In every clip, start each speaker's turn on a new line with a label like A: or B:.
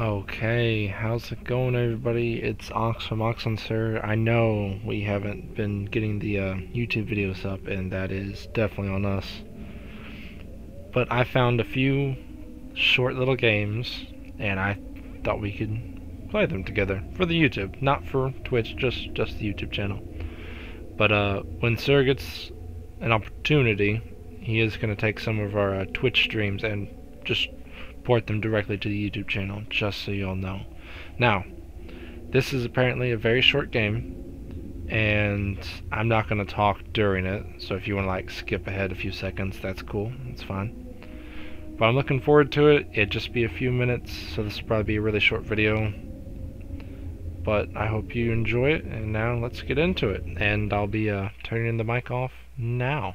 A: Okay, how's it going everybody? It's Ox from Ox n Sir. I know we haven't been getting the uh, YouTube videos up and that is definitely on us. But I found a few short little games and I thought we could play them together for the YouTube. Not for Twitch, just, just the YouTube channel. But uh, when Sir gets an opportunity, he is going to take some of our uh, Twitch streams and just port them directly to the YouTube channel, just so y'all know. Now, this is apparently a very short game, and I'm not going to talk during it, so if you want to like skip ahead a few seconds, that's cool, that's fine. But I'm looking forward to it, it'd just be a few minutes, so this will probably be a really short video. But I hope you enjoy it, and now let's get into it. And I'll be uh, turning the mic off now.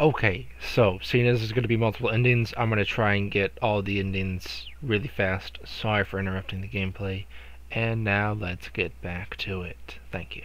A: Okay, so seeing as there's going to be multiple endings, I'm going to try and get all the endings really fast. Sorry for interrupting the gameplay. And now let's get back to it. Thank you.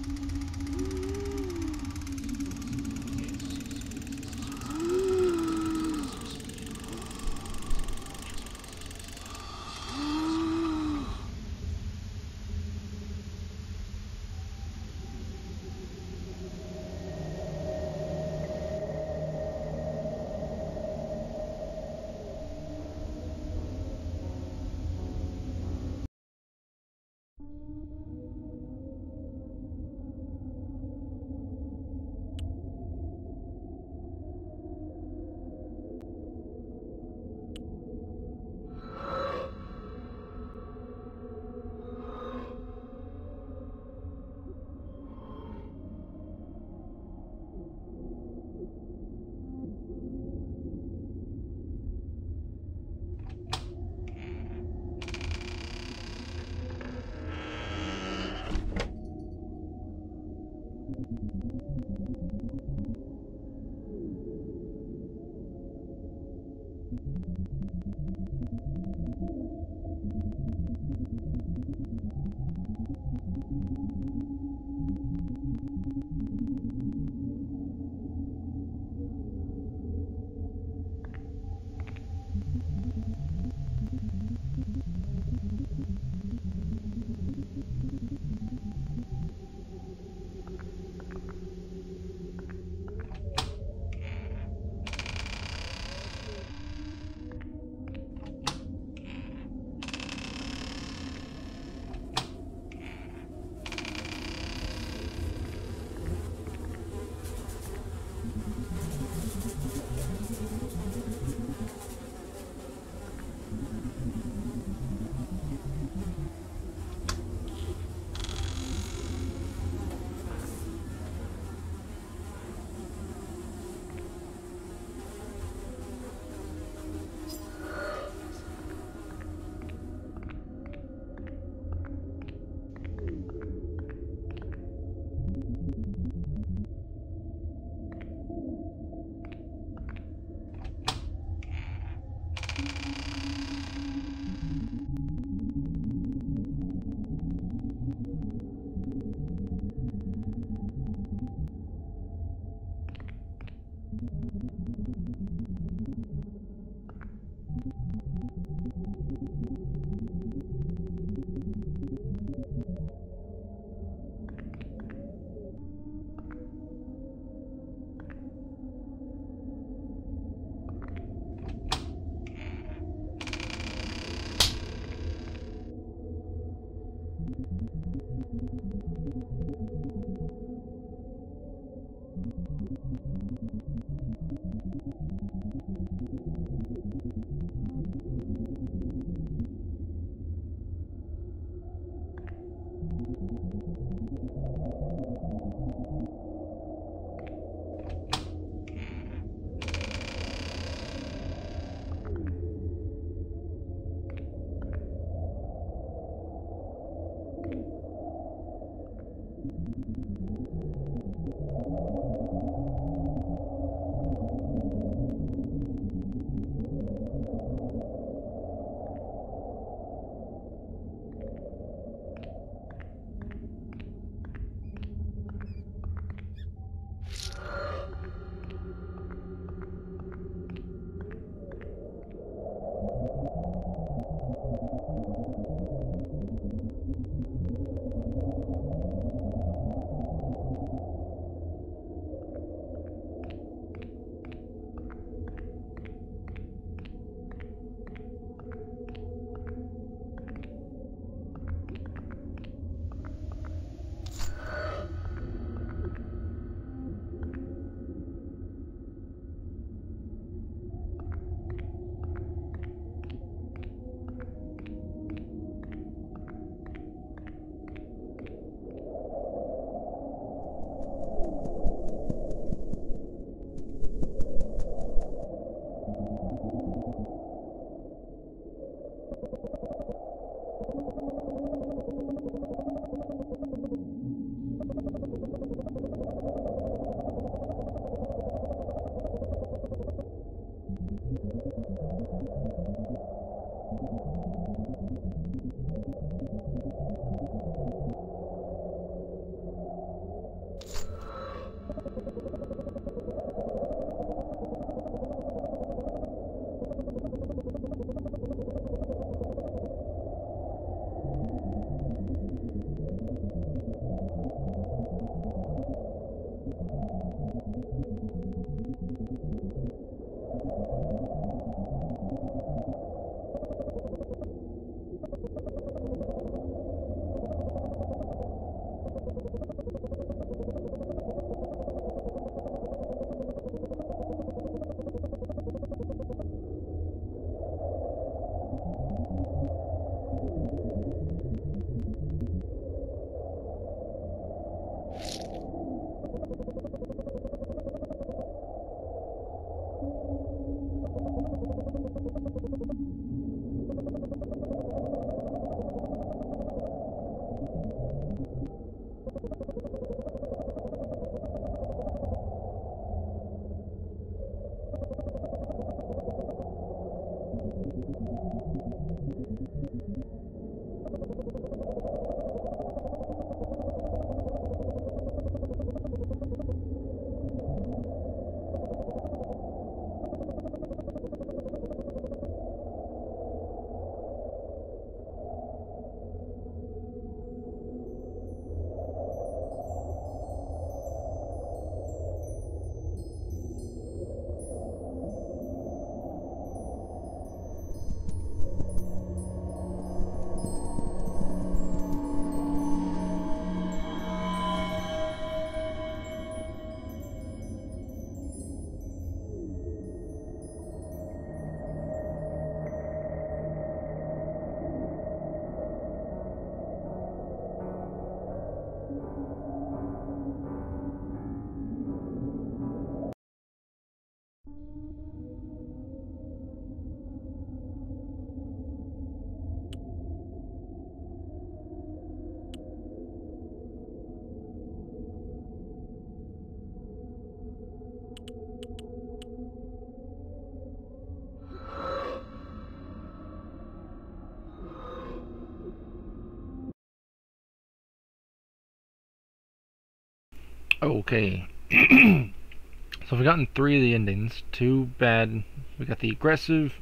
A: Okay. so we've gotten three of the endings. Two bad. We got the aggressive,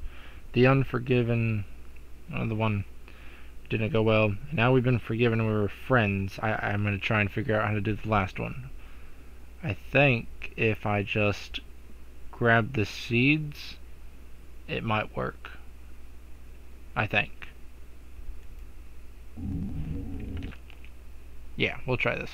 A: the unforgiven, uh, the one didn't go well. Now we've been forgiven we were friends. I, I'm going to try and figure out how to do the last one. I think if I just grab the seeds, it might work. I think. Yeah, we'll try this.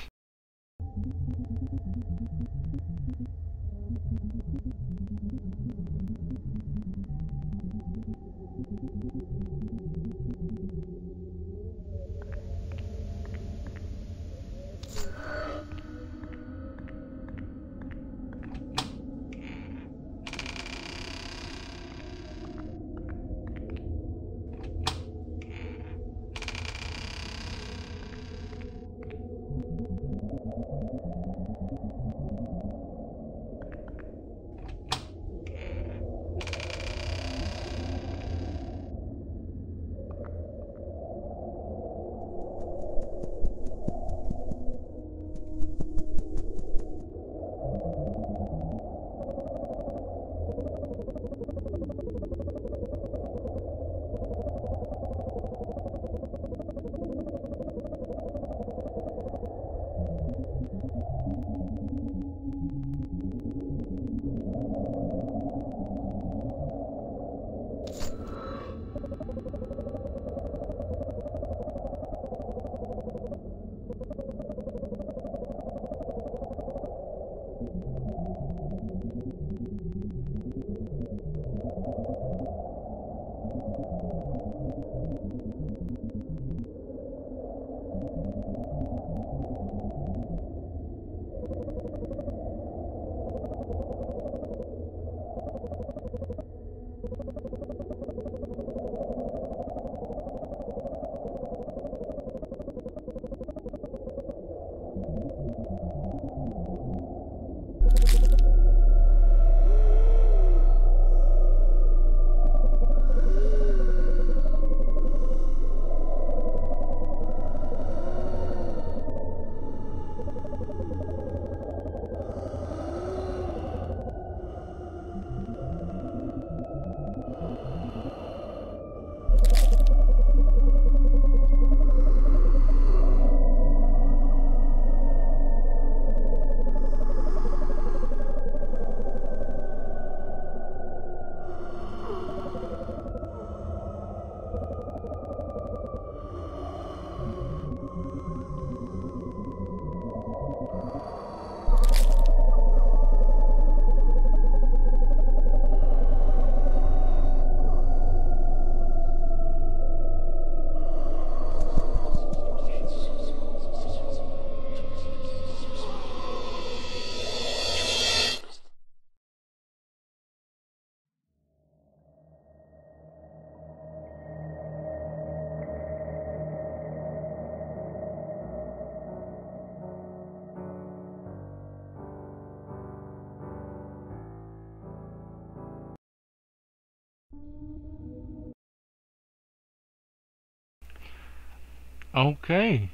A: Okay,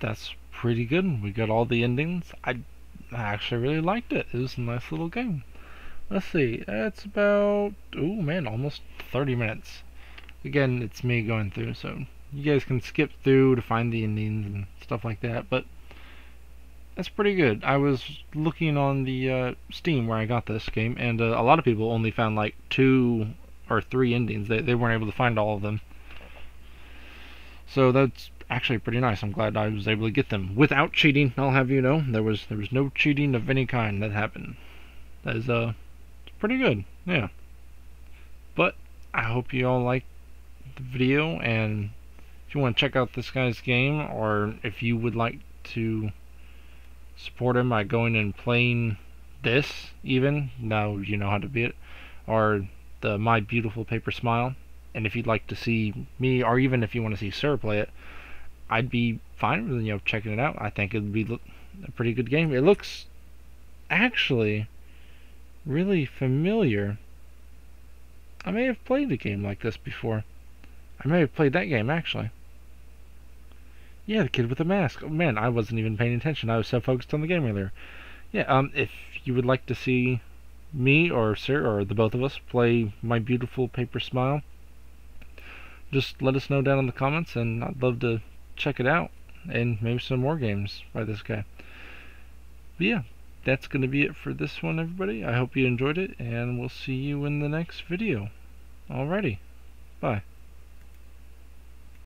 A: that's pretty good. We got all the endings. I, I actually really liked it. It was a nice little game. Let's see, it's about, oh man, almost 30 minutes. Again, it's me going through, so you guys can skip through to find the endings and stuff like that, but that's pretty good. I was looking on the uh, Steam where I got this game, and uh, a lot of people only found like two or three endings. They, they weren't able to find all of them. So that's actually pretty nice. I'm glad I was able to get them without cheating. I'll have you know there was there was no cheating of any kind that happened. That is uh pretty good. Yeah. But I hope you all liked the video and if you want to check out this guy's game or if you would like to support him by going and playing this even now you know how to beat it or the my beautiful paper smile and if you'd like to see me or even if you want to see Sir play it I'd be fine with you know checking it out. I think it'd be a pretty good game. It looks actually really familiar. I may have played a game like this before. I may have played that game actually. Yeah, the kid with the mask. Oh, man, I wasn't even paying attention. I was so focused on the game earlier. Yeah, um, if you would like to see me or Sir or the both of us play My Beautiful Paper Smile, just let us know down in the comments, and I'd love to check it out and maybe some more games by this guy. But yeah, that's going to be it for this one, everybody. I hope you enjoyed it, and we'll see you in the next video. Alrighty, bye.